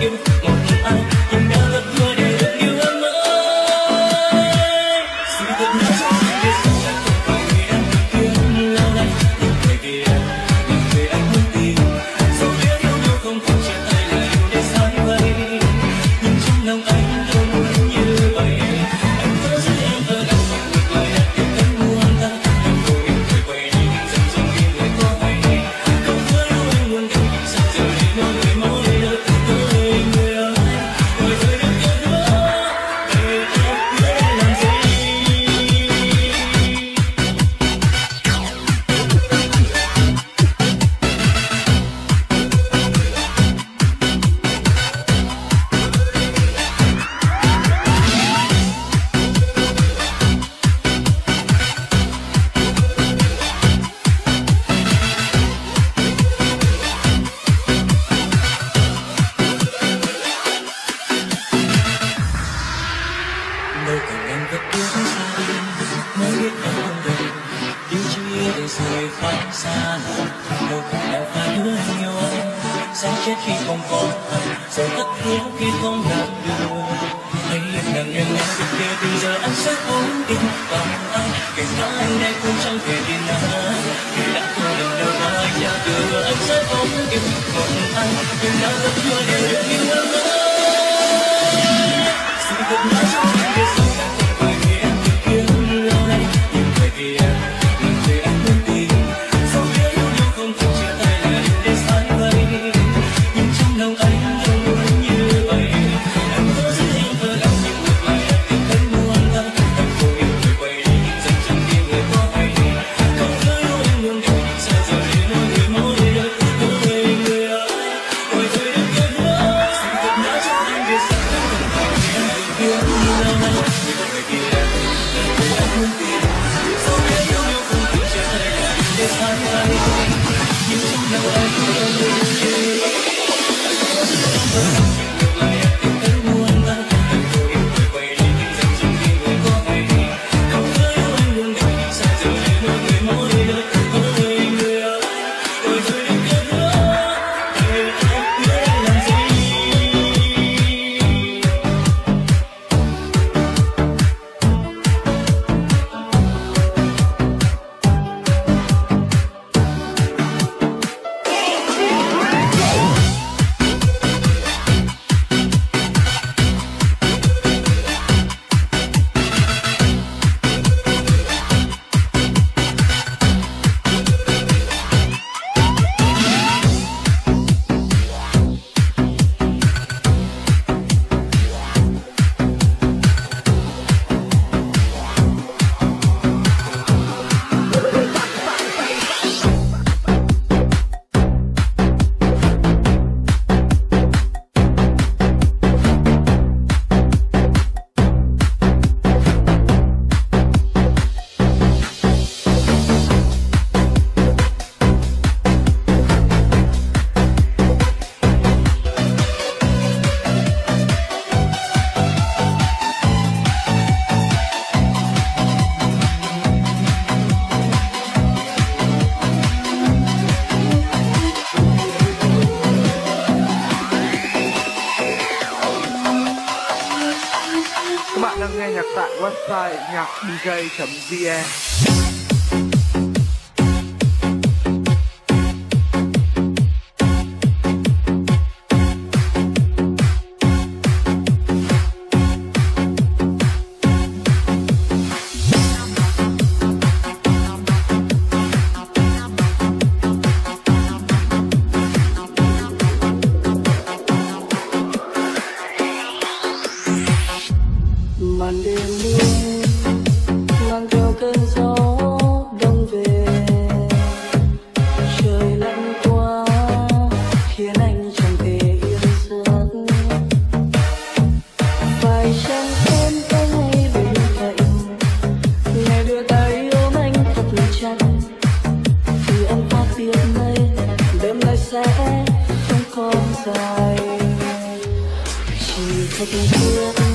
you. sẽ chết khi không còn. Anh rồi tất yếu khi không gặp được. Hãy yên lặng nghe nghe từng kia từng giờ anh sẽ không tin. Vào anh, kể cả anh đây cũng chẳng thể tin anh khi đã không lần đầu mà anh đã đưa, anh sẽ không tin còn anh đừng đã rất chưa đều đến You know. nghe nhạc tại website nhạc dj.vn màn đêm mưa mang theo cơn gió đông về. Trời lạnh quá khiến anh chẳng thể yên giấc. Phải chăng em có ngay bên cạnh ngày đưa ta yêu anh thật chặt. Thì anh phát biết mây đêm nay sẽ không còn dài. Chỉ thật thương